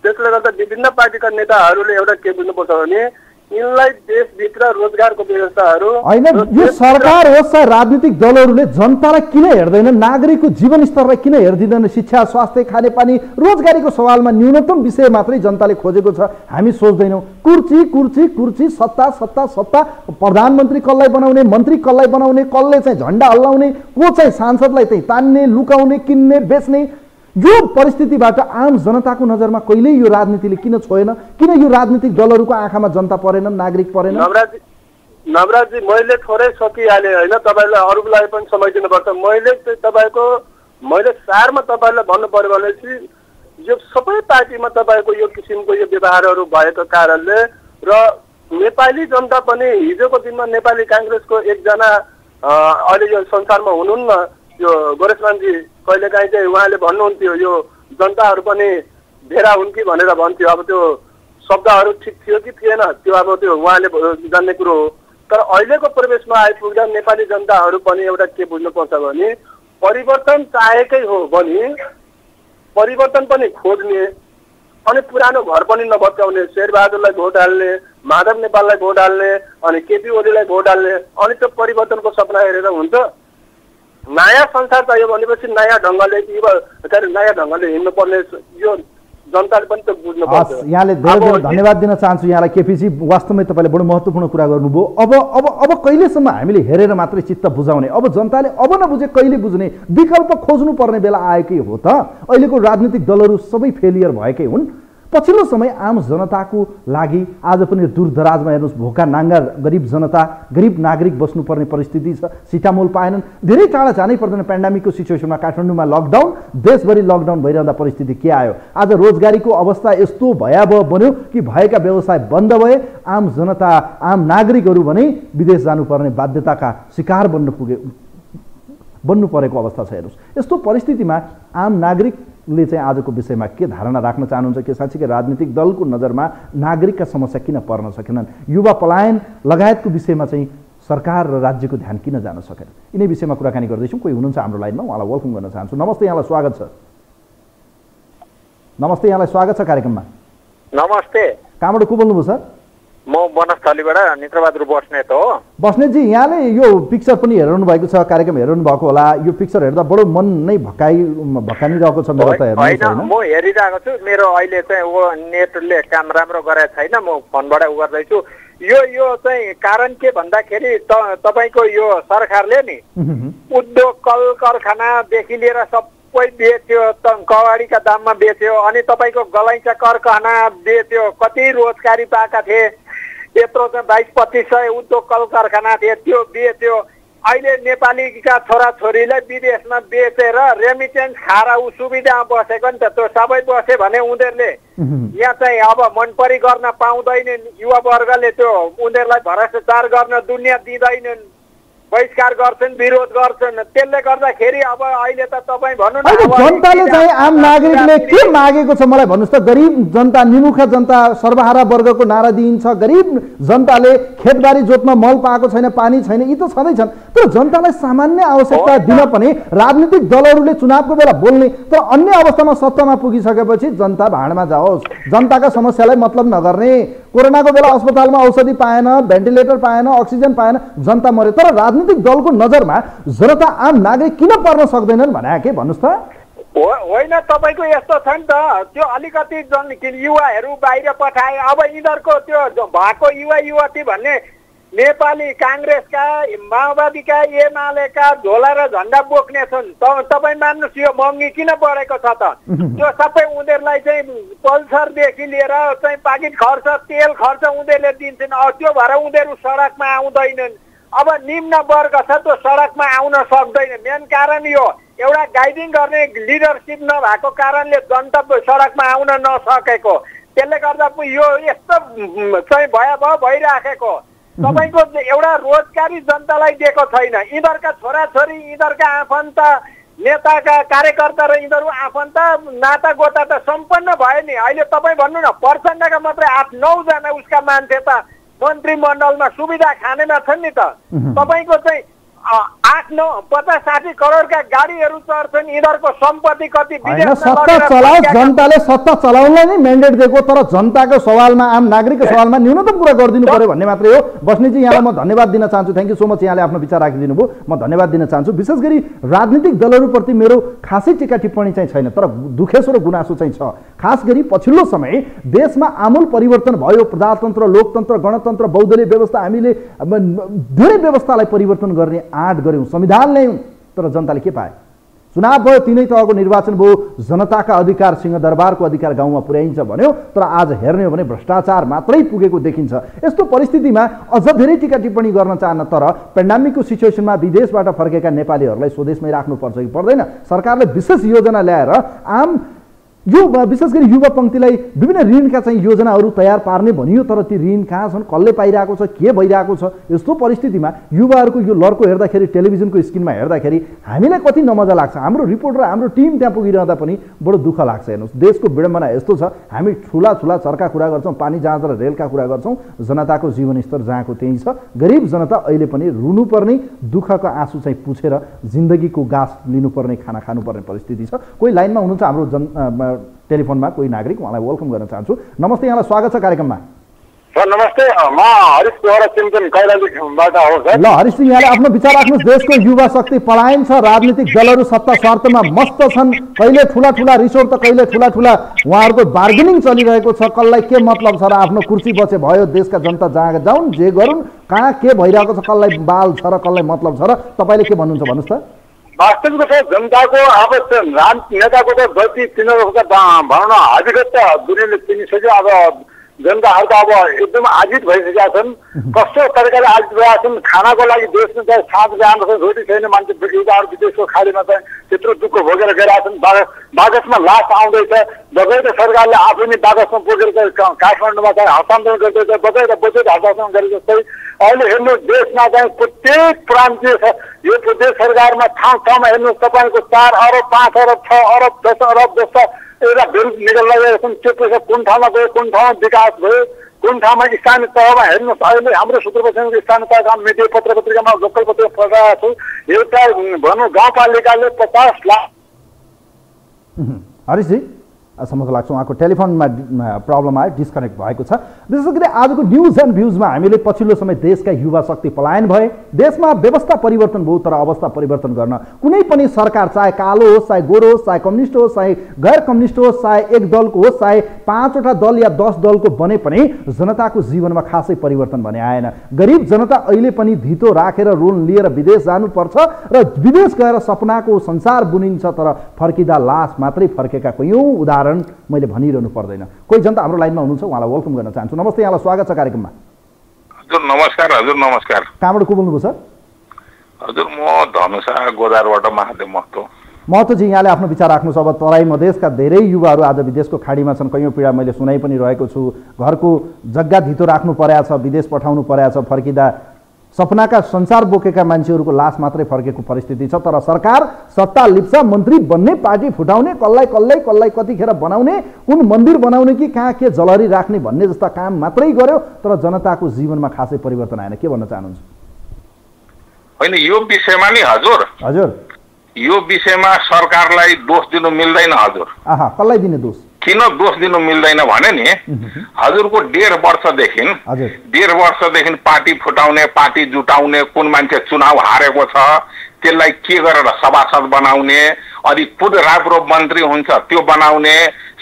त्यसले गर्दा विभिन्न पार्टीका नेताहरूले एउटा के बुझ्नुपर्छ भने यिनलाई देशभित्र रोजगारको व्यवस्थाहरू होइन यो सरकार होस् चाहे राजनीतिक दलहरूले जनतालाई किन हेर्दैन नागरिकको जीवन स्तरलाई किन हेरिदिँदैन शिक्षा स्वास्थ्य खानेपानी रोजगारीको सवालमा न्यूनतम विषय मात्रै जनताले खोजेको छ हामी सोच्दैनौँ। कुर्ची कुर्ची कुर्ची सत्ता सत्ता सत्ता प्रधानमन्त्री कसलाई बनाउने मन्त्री कसलाई बनाउने कसले चाहिँ झन्डा हल्लाउने को चाहिँ सांसदलाई चाहिँ तान्ने लुकाउने किन्ने बेच्ने यो परिस्थितिबाट आम जनताको नजरमा कहिल्यै यो राजनीतिले किन छोएन? किन यो राजनीतिक दलहरूको आँखामा जनता परेनन् नागरिक परेन नवराजी नवराजी मैले थोरै सकिहालेँ होइन? तपाईँलाई अरूलाई पनि समय दिनुपर्छ। मैले चाहिँ तपाईँको मैले सारमा तपाईँलाई भन्नु पर्यो भनेपछि यो सबै पार्टीमा तपाईँको यो किसिमको यो व्यवहारहरू भएको कारणले र नेपाली जनता पनि हिजोको दिनमा नेपाली काङ्ग्रेसको एकजना अहिले यो संसारमा हुनुहुन्न यो गोरेशमानजी कहिलेकाहीँ चाहिँ उहाँले भन्नुहुन्थ्यो यो जनताहरू पनि भेरा हुन् कि भनेर भन्थ्यो। अब त्यो शब्दहरू ठिक थियो कि थिएन त्यो अब त्यो उहाँले जान्ने कुरो हो। तर अहिलेको प्रवेशमा आइपुग्दा नेपाली जनताहरू पनि एउटा के बुझ्नुपर्छ भने परिवर्तन चाहेकै हो भने परिवर्तन पनि खोज्ने अनि पुरानो घर पनि नभत्काउने शेरबहादुरलाई भोट हाल्ने माधव नेपाललाई भोट हाल्ने अनि केपी ओलीलाई भोट हाल्ने अनि त्यो परिवर्तनको सपना हेरेर हुन्छ। नयाँ संसार चाहियो भनेपछि नयाँ ढङ्गले युवा के अरे नयाँ ढङ्गले हिँड्नुपर्ने यो जनताले पनि त बुझ्नु पर्छ यहाँले धेरै धेरै धन्यवाद दिन चाहन्छु यहाँलाई केपिसी। वास्तवमै तपाईँले बडो महत्त्वपूर्ण कुरा गर्नुभयो। अब अब अब कहिलेसम्म हामीले हेरेर मात्रै चित्त बुझाउने? अब जनताले अब नबुझे कहिले बुझ्ने? विकल्प खोज्नु पर्ने बेला आएकै हो त। अहिलेको राजनीतिक दलहरू सबै फेलियर भएकै हुन्। पछिल्लो समय आम जनताको लागि आज पनि दूरदराजमा हेर्नुहोस् भोका नाङ्गा गरिब जनता गरिब नागरिक बस्नुपर्ने परिस्थिति छ सिटामोल पाएनन्। धेरै टाढा जानै पर्दैन पेन्डामिकको सिचुएसनमा काठमाडौँमा लकडाउन देशभरि लकडाउन भइरहँदा परिस्थिति के आयो? आज रोजगारीको अवस्था यस्तो भयावह बन्यो कि भएका व्यवसाय बन्द भए आम जनता आम नागरिकहरू भने विदेश जानुपर्ने बाध्यताका शिकार बन्न पुगे बन्नु परेको अवस्था छ हेर्नुहोस्। यस्तो परिस्थितिमा आम नागरिकले चाहिँ आजको विषयमा के धारणा राख्न चाहनुहुन्छ कि साँच्चीकै राजनीतिक दलको नजरमा नागरिकका समस्या किन पर्न सकेनन्? युवा पलायन लगायतको विषयमा चाहिँ सरकार र राज्यको ध्यान किन जान सकेन? यिनै विषयमा कुराकानी गर्दैछौँ। कोही हुनुहुन्छ हाम्रो लाइनमा? उहाँलाई वेलकम गर्न चाहन्छु। नमस्ते यहाँलाई स्वागत छ। नमस्ते यहाँलाई स्वागत छ कार्यक्रममा। नमस्ते। कहाँबाट को बोल्नुभयो सर? म बनस्थलीबाट नित्रबहादुर बस्नेत हो। बस्नेतजी यहाँले यो पिक्चर पनि हेरिरहनु भएको छ कार्यक्रम हेरिरहनु भएको होला। यो पिक्चर हेर्दा बडो मन नै भकाइ भकानिरहेको छ मेरो त होइन म हेरिरहेको छु। मेरो अहिले चाहिँ वो नेटले काम राम्रो गरेको छैन म फोनबाट उ गर्दैछु। यो यो चाहिँ कारण के भन्दाखेरि त तपाईँको यो सरकारले नि उद्योग कल कारखानादेखि लिएर सबै बेच्यो त कवाडीका दाममा बेच्यो अनि तपाईँको गलैँचा कारखाना बेच्यो कति रोजगारी पाएका थिए यत्रो चाहिँ बाइस पच्चिस सय उद्योग कल कारखाना थिए त्यो बेच्यो। अहिले नेपालीका छोराछोरीलाई विदेशमा बेचेर रेमिटेन्स खाएर ऊ सुविधामा बसेको नि त त्यो सबै बसे भने उनीहरूले। यहाँ चाहिँ अब मनपरी गर्न पाउँदैनन् युवा वर्गले त्यो उनीहरूलाई भ्रष्टाचार गर्न दुनियाँ दिँदैनन्। बहिष्कार गर्छन् विरोध गर्छन्। त्यसले गर्दाखेरि अब अहिले त तपाईँ भन्नु न जनताले चाहिँ आम नागरिकले के मागेको छ मलाई भन्नुहोस् त? गरिब जनता निमुखा जनता सर्वहारा वर्गको नारा दिइन्छ। गरिब जनताले खेतबारी जोतमा मल पाएको छैन पानी छैन यी त छँदैछन् तर जनतालाई सामान्य आवश्यकता दिन पनि राजनीतिक दलहरूले चुनावको बेला बोल्ने तर अन्य अवस्थामा सत्तामा पुगिसकेपछि जनता भाँडमा जाओस्। जनताका समस्यालाई मतलब नगर्ने। कोरोनाको बेला अस्पतालमा औषधि पाएन भेन्टिलेटर पाएन अक्सिजन पाएन जनता मऱ्यो। तर राजनीतिक दलको नजरमा जनता आम नागरिक किन पर्न सक्दैनन् भने के भन्नुहोस् त? होइन तपाईँको यस्तो छ नि त। त्यो अलिकति जन युवाहरू बाहिर पठाए। अब यिनीहरूको त्यो भएको युवा युवती भन्ने नेपाली काङ्ग्रेसका माओवादीका एमालेका झोला र झन्डा बोक्ने छन्। त- तपाईँ मान्नुहोस् यो महँगी किन बढेको छ त? त्यो सबै उनीहरूलाई चाहिँ पल्सरदेखि लिएर चाहिँ पाकिट खर्च तेल खर्च उनीहरूले दिन्छन्। अब त्यो भएर उनीहरू सडकमा आउँदैनन्। अब निम्न वर्ग छ त्यो सडकमा आउन सक्दैन। मेन कारण यो एउटा गाइडिङ गर्ने लिडरसिप नभएको कारणले जनता सडकमा आउन नसकेको। त्यसले गर्दा यो यस्तो चाहिँ भयावह भइराखेको। तपाईँको एउटा रोजगारी जनतालाई दिएको छैन। यिनीहरूका छोराछोरी यिनीहरूका आफन्त नेताका कार्यकर्ता र यिनीहरू आफन्त नाता गोता त सम्पन्न भयो नि। अहिले तपाईँ भन्नु न प्रचण्डका मात्रै आठ नौजना उसका मान्छे त मन्त्रीमण्डलमा सुविधा खानेमा छन् नि त। तपाईँको चाहिँ आठ नौ पचास साठी करोडका गाडीहरू चढ्छन् यिनीहरूको सम्पत्ति कति सत्ता फर्काएका जनताले सत्ता चलाउनलाई नै म्यान्डेट दिएको तर जनताको सवालमा आम नागरिकको सवालमा न्यूनतम कुरा गरिदिनु पर्यो भन्ने मात्रै हो। बस्नेजी यहाँलाई म धन्यवाद दिन चाहन्छु। थ्याङ्क यू सो मच यहाँले आफ्नो विचार राखिदिनु भयो। म धन्यवाद दिन चाहन्छु। विशेष गरी राजनीतिक दलहरूप्रति मेरो खासै टिका टिप्पणी चाहिँ छैन तर दुखेसो र गुनासो चाहिँ छ। खास गरी पछिल्लो समय देशमा आमूल परिवर्तन भयो प्रजातन्त्र लोकतन्त्र गणतन्त्र बहुदलीय व्यवस्था हामीले धेरै व्यवस्थालाई परिवर्तन गर्ने आँट गऱ्यौँ संविधान ल्यायौँ तर जनताले के पाए? चुनाव भयो तिनै तहको निर्वाचन भयो जनताका अधिकार सिंहदरबारको अधिकार गाउँमा पुर्याइन्छ भन्यो तर आज हेर्ने हो भने भ्रष्टाचार मात्रै पुगेको देखिन्छ। यस्तो परिस्थितिमा अझ धेरै टिका टिप्पणी गर्न चाहन्न तर पेन्डामिकको सिचुएसनमा विदेशबाट फर्केका नेपालीहरूलाई स्वदेशमै राख्नुपर्छ कि पर्दैन? सरकारले विशेष योजना ल्याएर आम यो विशेष गरी युवा पङ्क्तिलाई विभिन्न ऋणका चाहिँ योजनाहरू तयार पार्ने भनियो तर ती ऋण कहाँ छन् कसले पाइरहेको छ के भइरहेको छ यस्तो परिस्थितिमा युवाहरूको यो लड्को हेर्दाखेरि टेलिभिजनको स्क्रिनमा हेर्दाखेरि हामीलाई कति नमजा लाग्छ? हाम्रो रिपोर्टर हाम्रो टिम त्यहाँ पुगिरहँदा पनि बडो दुःख लाग्छ हेर्नुहोस्। देशको विडम्बना यस्तो छ हामी ठुला ठुला चर्का कुरा गर्छौँ पानी जहाज र रेलका कुरा गर्छौँ जनताको जीवनस्तर जहाँको त्यही छ। गरिब जनता अहिले पनि रुनुपर्ने दुःखको आँसु चाहिँ पुछेर जिन्दगीको गाँस लिनुपर्ने खाना खानुपर्ने परिस्थिति छ। कोही लाइनमा हुनुहुन्छ हाम्रो जन टेलिफोनमा कोही नागरिक उहाँलाई वेलकम गर्न चाहन्छु। नमस्ते यहाँलाई स्वागत छ कार्यक्रममा। सर नमस्ते। म हरिश ल हरिश यहाँले आफ्नो विचार राख्नुहोस् देशको युवा शक्ति पलायन छ राजनीतिक दलहरू सत्ता स्वार्थमा मस्त छन् कहिले ठुला ठुला रिसोर्ट त कहिले ठुला ठुला उहाँहरूको बार्गेनिङ चलिरहेको छ कसलाई के मतलब छ र आफ्नो कुर्सी बचे भयो देशका जनता जहाँ जाउन् जे गरून् कहाँ के भइरहेको छ कसलाई बाल छ र कसलाई मतलब छ र तपाईँले के भन्नुहुन्छ भन्नुहोस् त। वास्तविक त जनताको अब राम नेताको त गति तिनीहरूको भनौँ न हकीकत त दुनियाँले चिनिसक्यो अब जनताहरू त अब एकदम आजित भइसकेका छन्। कस्तो तरिकाले आजित भएका छन् खानाको लागि देशमा चाहिँ साँझ बिहान चाहिँ रोटी छैन मान्छे युवाहरू विदेशको खाडीमा चाहिँ त्यत्रो दुःख भोगेर गइरहेका छन्। बाग- बाकसमा लास आउँदैछ बगैर सरकारले आफै नै बाकसमा बोकेर चाहिँ काठमाडौँमा चाहिँ हस्तान्तरण गर्दैछ बगैर बजेट हस्तान्तरण गरे जस्तै अहिले हेर्नु देशमा चाहिँ प्रत्येक प्रान्तीय स- यो प्रदेश सरकारमा ठाउँ ठाउँमा हेर्नुहोस् तपाईँको चार अरब पाँच अरब छ अरब दस अरब जस्ता एउटा बिल निकालिरहेका छन् त्यो पैसा कुन ठाउँमा गयो कुन ठाउँमा विकास भयो कुन ठाउँमा स्थानीय तहमा हेर्नुहोस् अहिले हाम्रो सुदूरपश्चिमको स्थानीय तहका मिडिया पत्र पत्रिकामा लोकल पत्रिका पठाएको छु एउटा भनौँ गाउँपालिकाले पचास लाख। हरिशजी समस्या लाग्छ उहाँको टेलिफोनमा प्रब्लम आयो डिस्कनेक्ट भएको छ। विशेष गरी आजको न्युज एन्ड भ्युजमा हामीले पछिल्लो समय देशका युवा शक्ति पलायन भए देशमा व्यवस्था परिवर्तन भयो तर अवस्था परिवर्तन गर्न कुनै पनि सरकार चाहे कालो होस् चाहे गोरो होस् चाहे कम्युनिस्ट होस् चाहे गैर कम्युनिस्ट होस् चाहे एक दलको होस् चाहे पाँचवटा दल या दस दलको बने पनि जनताको जीवनमा खासै परिवर्तन भने आएन। गरिब जनता अहिले पनि धितो राखेर लोन लिएर विदेश जानुपर्छ र विदेश गएर सपनाको संसार बुनिन्छ तर फर्किँदा लास मात्रै फर्केका कैयौँ उदाहरण मैले भनिरहनु पर्दैन। कोही जनता हाम्रो लाइनमा हुनुहुन्छ उहाँलाई वेलकम गर्न चाहन्छु। नमस्ते यहाँलाई स्वागत छ कार्यक्रममा। हजुर नमस्कार हजुर नमस्कार। कहाँबाट को बोल्नुभयो सर? हजुर म धनुषा गोदारबाट महादेव महतो। महतोजी यहाँले आफ्नो विचार राख्नुहोस् अब तराई मधेसका धेरै युवाहरू आज विदेशको खाडीमा छन्। कैयौँ पीडा मैले सुनाइ पनि रहेको छु। घरको जग्गा धितो राख्नु परेको छ विदेश पठाउनु परेको छ फर्किँदा सपनाका संसार बोकेका मान्छेहरूको लास मात्रै फर्केको परिस्थिति छ तर सरकार सत्ता लिप्सा मन्त्री बन्ने पार्टी फुटाउने कसलाई कसलाई कसलाई कतिखेर बनाउने कुन मन्दिर बनाउने कि कहाँ के जलहरी राख्ने भन्ने जस्ता काम मात्रै गर्यो तर जनताको जीवनमा खासै परिवर्तन आएन। के भन्न चाहनुहुन्छ? होइन यो विषयमा नि हजुर। हजुर। यो विषयमा सरकारलाई दोष दिनु मिल्दैन हजुर। आहा कसलाई दिने दोष? किन दोष दिनु मिल्दैन भने नि हजुरको डेढ वर्षदेखि डेढ वर्षदेखि पार्टी फुटाउने पार्टी जुटाउने कुन मान्छे चुनाव हारेको छ त्यसलाई के गरेर सभासद बनाउने अनि पुद राम्रो मन्त्री हुन्छ त्यो बनाउने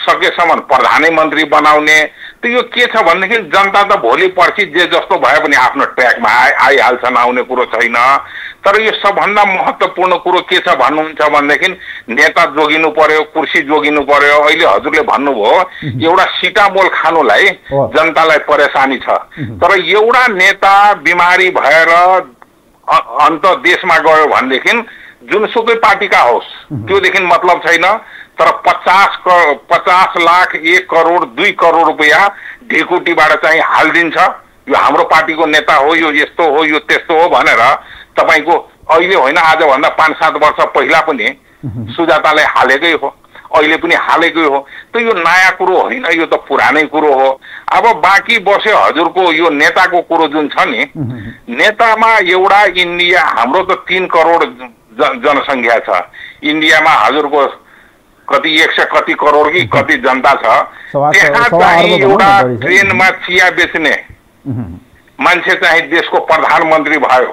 सकेसम्म प्रधानमन्त्री बनाउने त यो के छ भनेदेखि जनता त भोलि पर्सि जे जस्तो भए पनि आफ्नो ट्र्याकमा आइ आइहाल्छन् आउने कुरो छैन तर यो सबभन्दा महत्त्वपूर्ण कुरो के छ भन्नुहुन्छ भनेदेखि नेता जोगिनु पर्यो कुर्सी जोगिनु पर्यो। अहिले हजुरले भन्नुभयो एउटा सिटामोल खानुलाई। जनतालाई परेसानी छ। तर एउटा नेता बिमारी भएर अन्त देशमा गयो भनेदेखि जुनसुकै पार्टीका होस् त्योदेखि मतलब छैन। तर पचास क पचास लाख एक करोड दुई करोड रुपियाँ ढिकुटीबाट चाहिँ हालिदिन्छ। यो हाम्रो पार्टीको नेता हो यो यस्तो हो यो त्यस्तो हो भनेर तपाईँको अहिले होइन आजभन्दा पाँच सात वर्ष पहिला पनि सुजातालाई हालेकै हो अहिले पनि हालेकै हो। त यो नयाँ कुरो होइन यो त पुरानै कुरो हो। अब बाँकी बस्यो हजुरको यो नेताको कुरो जुन छ नि नेतामा एउटा इन्डिया हाम्रो त तिन करोड जनसङ्ख्या छ। इन्डियामा हजुरको कति एक सय कति करोड कि कति जनता छ त्यहाँ चाहिँ एउटा। ट्रेनमा चिया बेच्ने मान्छे चाहिँ देशको प्रधानमन्त्री भयो।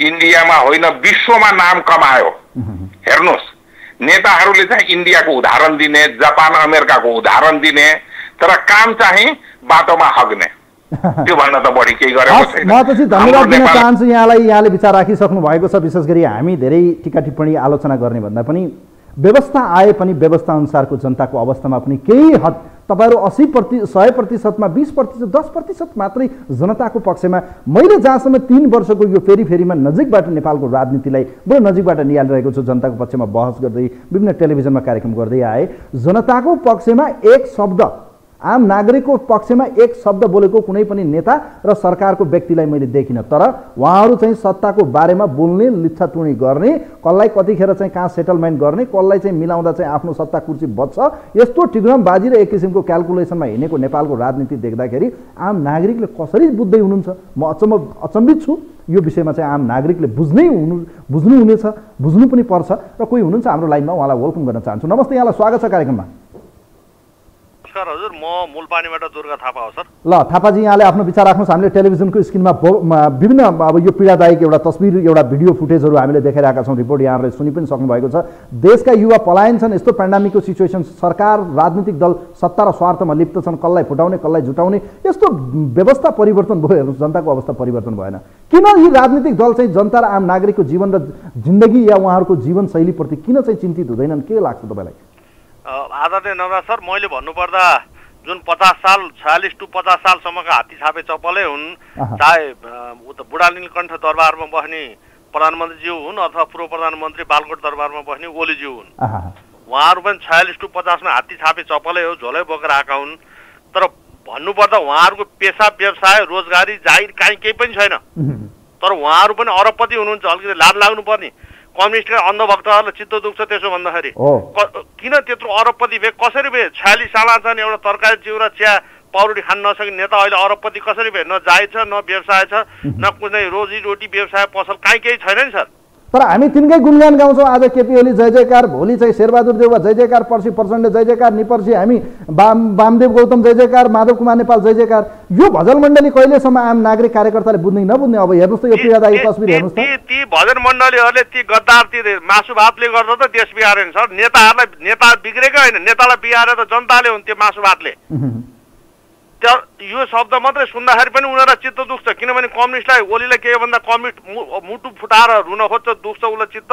इन्डियामा होइन विश्वमा नाम कमायो। हेर्नुहोस् नेताहरूले चाहिँ इन्डियाको उदाहरण दिने जापान अमेरिकाको उदाहरण दिने तर काम चाहिँ बाटोमा हग्ने। त्योभन्दा त बढी केही गरेको छैन। म पछि धन्यवाद दिन चाहन्छु। यहाँलाई यहाँले विचार राखिसक्नु भएको छ। विशेष गरी हामी धेरै टिका टिप्पणी आलोचना गर्ने भन्दा पनि व्यवस्था आए पनि व्यवस्था अनुसारको जनताको अवस्थामा पनि केही हद तपाईँहरू असी प्रति सय प्रतिशतमा बिस प्रतिशत दस प्रतिशत मात्रै जनताको पक्षमा मैले जहाँसम्म तिन वर्षको यो फेरि फेरिमा नजिकबाट नेपालको राजनीतिलाई बडो नजिकबाट निहालिरहेको छु जनताको पक्षमा बहस गर्दै विभिन्न टेलिभिजनमा कार्यक्रम गर्दै आए जनताको पक्षमा एक शब्द आम नागरिकको पक्षमा एक शब्द बोलेको कुनै पनि नेता र सरकारको व्यक्तिलाई मैले देखिनँ। तर उहाँहरू चाहिँ सत्ताको बारेमा बोल्ने लिच्छाटुणी गर्ने कसलाई कतिखेर चाहिँ कहाँ सेटलमेन्ट गर्ने कसलाई चाहिँ मिलाउँदा चाहिँ आफ्नो सत्ता कुर्सी बच्छ यस्तो टिग्रमबाजी र एक किसिमको क्यालकुलेसनमा हिँडेको नेपालको राजनीति देख्दाखेरि आम नागरिकले कसरी बुझ्दै हुनुहुन्छ? म अचम्म अचम्बित छु। यो विषयमा चाहिँ आम नागरिकले बुझ्नै हुनु बुझ्नु हुनेछ बुझ्नु पनि पर्छ र कोही हुनुहुन्छ हाम्रो लाइनमा उहाँलाई वेलकम गर्न चाहन्छु। नमस्ते यहाँलाई स्वागत छ कार्यक्रममा। नमस्कार हजुर म मूलपानीबाट दुर्गा थापा हो सर। ल थापाजी यहाँले आफ्नो विचार राख्नुहोस् हामीले टेलिभिजनको स्क्रिनमा विभिन्न अब यो पीडादायक एउटा तस्विर एउटा भिडियो फुटेजहरू हामीले देखाइरहेका छौँ। रिपोर्ट यहाँहरूले सुनि पनि सक्नुभएको छ। देशका युवा पलायन छन् यस्तो पेन्डामिकको सिचुएसन सरकार राजनीतिक दल सत्ता र स्वार्थमा लिप्त छन्। कसलाई फुटाउने कसलाई जुटाउने यस्तो व्यवस्था परिवर्तन भयो। हेर्नुहोस् जनताको अवस्था परिवर्तन भएन। किन यी राजनीतिक दल चाहिँ जनता र आम नागरिकको जीवन र जिन्दगी या उहाँहरूको जीवनशैलीप्रति किन चाहिँ चिन्तित हुँदैनन्? के लाग्छ तपाईँलाई? आदरणीय नवराज सर मैले भन्नुपर्दा जुन पचास साल छयालिस टु पचास सालसम्मका हात्ती छापे चप्पलै हुन्। चाहे उता बुढा नीलकण्ठ दरबारमा बस्ने प्रधानमन्त्रीज्यू हुन् अथवा पूर्व प्रधानमन्त्री बालकोट दरबारमा बस्ने ओलीज्यू हुन्। उहाँहरू पनि छयालिस टु पचासमा हात्ती छापे चप्पलै हो झोलै बोकेर आएका हुन्। तर भन्नुपर्दा उहाँहरूको पेसा व्यवसाय रोजगारी जागिर काहीँ केही पनि छैन। तर उहाँहरू पनि अरबपति हुनुहुन्छ अलिकति लाज लाग्नुपर्ने। कम्युनिस्टका अन्धभक्तहरूलाई चित्त दुख्छ त्यसो भन्दाखेरि। किन त्यत्रो अरबपति भए कसरी भए छयालिस साल चाहिँ एउटा तरकारी चिउ र चिया पाउरोटी खान नसक्ने नेता अहिले अरबपति कसरी भए न जाय छ न व्यवसाय छ न कुनै रोजी रोटी व्यवसाय पसल काहीँ केही छैन नि सर। तर हामी तिनकै गुणगान गाउँछौँ। आज केपी ओली जय जयकार भोलि चाहिँ शेरबहादुर देउवा जय जयकार पर्सि प्रचण्ड जय जयकार निपर्सि हामी वाम वामदेव गौतम जय जयकार माधव कुमार नेपाल जय जयकार। यो भजन मण्डली कहिलेसम्म आम नागरिक कार्यकर्ताले बुझ्ने नबुझ्ने? अब हेर्नुहोस् त यो पीडादायी तस्बिर हेर्नुहोस् ती। त भजन मण्डलीहरूले ती गद्दार ती मासु भातले गर्दा त देश बिगारेन सर नेताहरूलाई नेता बिग्रेकै होइन। नेतालाई त जनताले हुन् त्यो मासु भातले। त्यो यो शब्द मात्रै सुन्दाखेरि पनि उनीहरूलाई चित्त दुख्छ। किनभने कम्युनिस्टलाई ओलीलाई के भन्दा कम्युनिस्ट मुटु फुटाएर रुन खोज्छ दुख्छ उसलाई चित्त।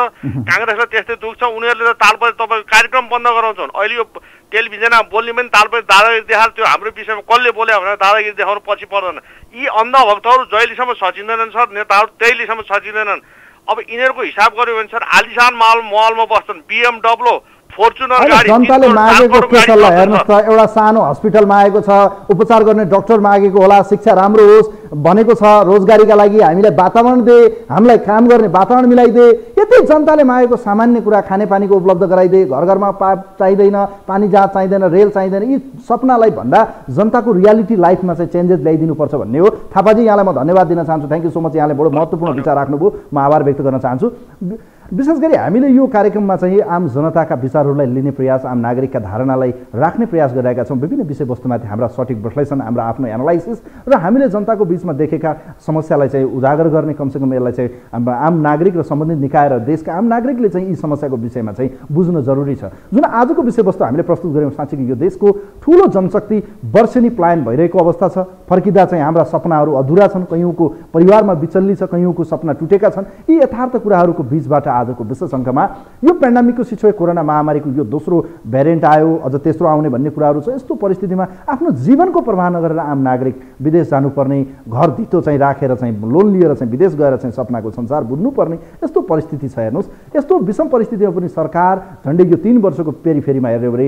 काङ्ग्रेसलाई त्यस्तै दुख्छ। उनीहरूले त तालपत्री तपाईँको कार्यक्रम बन्द गराउँछन्। अहिले यो टेलिभिजनमा बोल्ने पनि तालपत्री दादागिरी देखाएर त्यो हाम्रो विषयमा कसले बोल्यो भने दादागिरी देखाउनु पछि पर्दैन। यी अन्धभक्तहरू जहिलेसम्म सचिँदैनन् सर नेताहरू त्यहिलेसम्म सचिँदैनन् अब यिनीहरूको हिसाब गऱ्यो भने सर आलिसान माल मलमा बस्छन्। बिएमडब्लु फोर्चुनर होइन गाडी जनताले मागेको के सल्लाह हेर्नुहोस्। त एउटा सानो हस्पिटल मागेको छ उपचार गर्ने डक्टर मागेको होला शिक्षा राम्रो होस् भनेको छ रोजगारीका लागि हामीलाई वातावरण दे हामीलाई काम गर्ने वातावरण मिलाइदे। यति जनताले मागेको सामान्य कुरा खानेपानीको उपलब्ध गराइदे घर घरमा पा चाहिँदैन पानी जहाँ चाहिँदैन रेल चाहिँदैन यी सपनालाई भन्दा जनताको रियालिटी लाइफमा चाहिँ चेन्जेस ल्याइदिनुपर्छ भन्ने हो। थापाजी यहाँलाई म धन्यवाद दिन चाहन्छु। थ्याङ्क यू सो मच यहाँले बडो महत्त्वपूर्ण विचार राख्नुभयो। म आभार व्यक्त गर्न चाहन्छु। विशेष गरी हामीले यो कार्यक्रममा चाहिँ आम जनताका विचारहरूलाई लिने प्रयास आम नागरिकका धारणालाई राख्ने प्रयास गरिरहेका छौँ। विभिन्न विषयवस्तुमाथि हाम्रा सठिक विश्लेषण हाम्रो आफ्नो एनालाइसिस र हामीले जनताको बिचमा देखेका समस्यालाई चाहिँ उजागर गर्ने कमसेकम यसलाई चाहिँ आम नागरिक र सम्बन्धित निकाय र देशका आम नागरिकले चाहिँ यी समस्याको विषयमा चाहिँ बुझ्न जरुरी छ। जुन आजको विषयवस्तु हामीले प्रस्तुत गऱ्यौँ साँच्चै यो देशको ठुलो जनशक्ति वर्षेनी प्लान भइरहेको अवस्था छ। फर्किँदा चाहिँ हाम्रा सपनाहरू अधुरा छन् कैयौँको परिवारमा विचल्ली छ कैयौँको सपना टुटेका छन्। यी यथार्थ कुराहरूको बिचबाट आजको विश्व सङ्घमा यो पेन्डामिकको सिचुए कोरोना महामारीको यो दोस्रो भेरिएन्ट आयो अझ तेस्रो आउने भन्ने कुराहरू छ। यस्तो परिस्थितिमा आफ्नो जीवनको प्रवाह नगरेर आम नागरिक विदेश जानुपर्ने घर धितो चाहिँ राखेर चाहिँ लोन लिएर चाहिँ विदेश गएर चाहिँ सपनाको संसार बुझ्नुपर्ने यस्तो परिस्थिति छ हेर्नुहोस्। यस्तो विषम परिस्थितिमा पनि सरकार झन्डै यो तिन वर्षको पेरिफेरीमा हेऱ्यो भने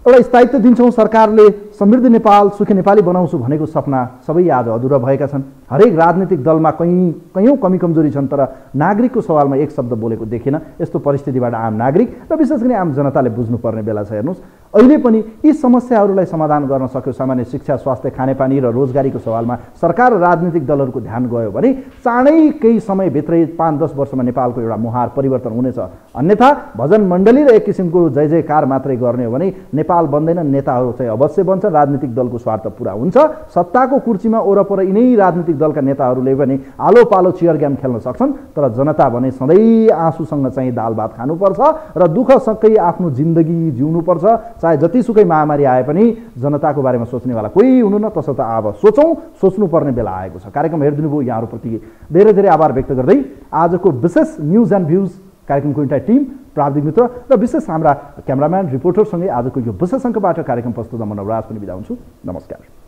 एउटा स्थायित्व दिन्छौँ सरकारले। समृद्ध नेपाल सुखी नेपाली बनाउँछु भनेको सपना सबै आज अधुरा भएका छन्। हरेक राजनीतिक दलमा कहीँ कैयौँ कमी कमजोरी छन् तर नागरिकको सवालमा एक शब्द बोलेको देखिन यस्तो परिस्थितिबाट आम नागरिक र विशेष गरी आम जनताले बुझ्नुपर्ने बेला छ। हेर्नुहोस् अहिले पनि यी समस्याहरूलाई समाधान गर्न सक्यो सामान्य शिक्षा स्वास्थ्य खानेपानी र रोजगारीको सवालमा सरकार र राजनीतिक दलहरूको ध्यान गयो भने चाँडै केही समयभित्रै पाँच दस वर्षमा नेपालको एउटा मुहार परिवर्तन हुनेछ। अन्यथा भजन मण्डली र एक किसिमको जय जयकार मात्रै गर्ने हो भने नेपाल बन्दैन नेताहरू चाहिँ अवश्य बन्छ। राजनीतिक दलको स्वार्थ पुरा हुन्छ। सत्ताको कुर्सीमा ओरपर यिनै राजनीतिक दलका नेताहरूले पनि आलो पालो चियर गेम खेल्न सक्छन् तर जनता भने सधैँ आँसुसँग चाहिँ दाल भात खानुपर्छ र दुःखसँगै आफ्नो जिन्दगी जिउनुपर्छ। चाहे जतिसुकै महामारी आए पनि जनताको बारेमा सोच्नेवाला कोही हुनु न तसर्थ अब सोचौँ सोच्नुपर्ने बेला आएको छ। कार्यक्रम हेरिदिनु भयो यहाँहरूप्रति धेरै धेरै आभार व्यक्त गर्दै आजको विशेष न्युज एन्ड भ्युज कार्यक्रमको इन्टायर टिम प्राविधिक मित्र र विशेष हाम्रा क्यामराम्यान रिपोर्टरसँगै आजको यो विशेष अङ्कबाट कार्यक्रम प्रस्तुत म नवराज पनि बिदा हुन्छु। नमस्कार।